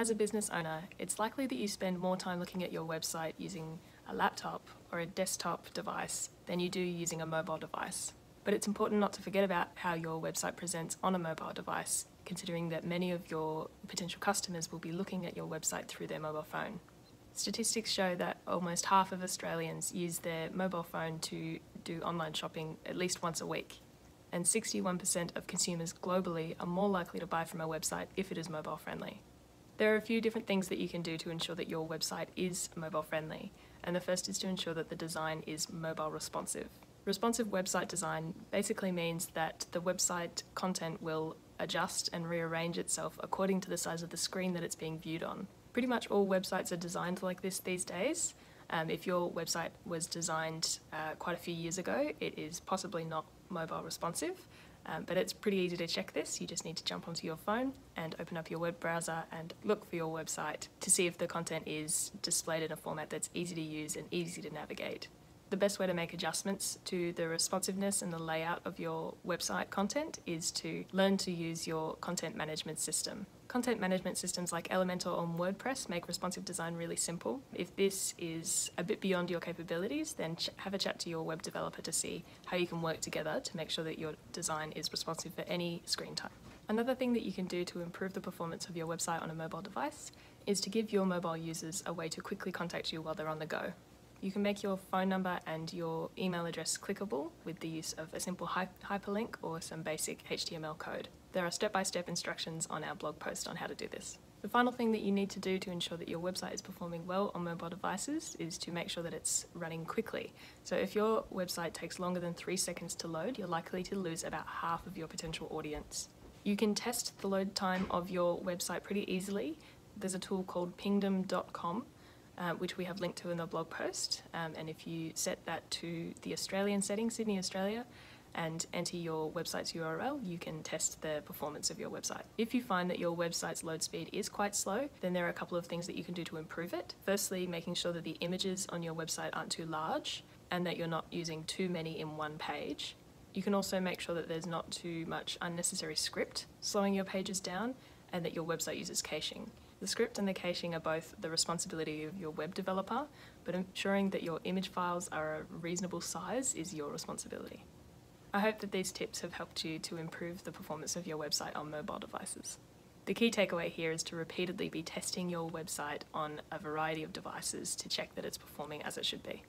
As a business owner, it's likely that you spend more time looking at your website using a laptop or a desktop device than you do using a mobile device. But it's important not to forget about how your website presents on a mobile device, considering that many of your potential customers will be looking at your website through their mobile phone. Statistics show that almost half of Australians use their mobile phone to do online shopping at least once a week, and 61% of consumers globally are more likely to buy from a website if it is mobile friendly. There are a few different things that you can do to ensure that your website is mobile friendly, and the first is to ensure that the design is mobile responsive. Responsive website design basically means that the website content will adjust and rearrange itself according to the size of the screen that it's being viewed on. Pretty much all websites are designed like this these days. Um, if your website was designed uh, quite a few years ago, it is possibly not mobile responsive, um, but it's pretty easy to check this. You just need to jump onto your phone and open up your web browser and look for your website to see if the content is displayed in a format that's easy to use and easy to navigate. The best way to make adjustments to the responsiveness and the layout of your website content is to learn to use your content management system. Content management systems like Elementor or WordPress make responsive design really simple. If this is a bit beyond your capabilities, then have a chat to your web developer to see how you can work together to make sure that your design is responsive for any screen type. Another thing that you can do to improve the performance of your website on a mobile device is to give your mobile users a way to quickly contact you while they're on the go. You can make your phone number and your email address clickable with the use of a simple hy- hyperlink or some basic HTML code. There are step by step instructions on our blog post on how to do this. The final thing that you need to do to ensure that your website is performing well on mobile devices is to make sure that it's running quickly. So, if your website takes longer than three seconds to load, you're likely to lose about half of your potential audience. You can test the load time of your website pretty easily. There's a tool called pingdom.com uh, which we have linked to in the blog post. Um, and if you set that to the Australian setting, Sydney, Australia, and enter your website's URL, you can test the performance of your website. If you find that your website's load speed is quite slow, then there are a couple of things that you can do to improve it. Firstly, making sure that the images on your website aren't too large and that you're not using too many in one page. You can also make sure that there's not too much unnecessary script slowing your pages down and that your website uses caching. The script and the caching are both the responsibility of your web developer, but ensuring that your image files are a reasonable size is your responsibility. I hope that these tips have helped you to improve the performance of your website on mobile devices. The key takeaway here is to repeatedly be testing your website on a variety of devices to check that it's performing as it should be.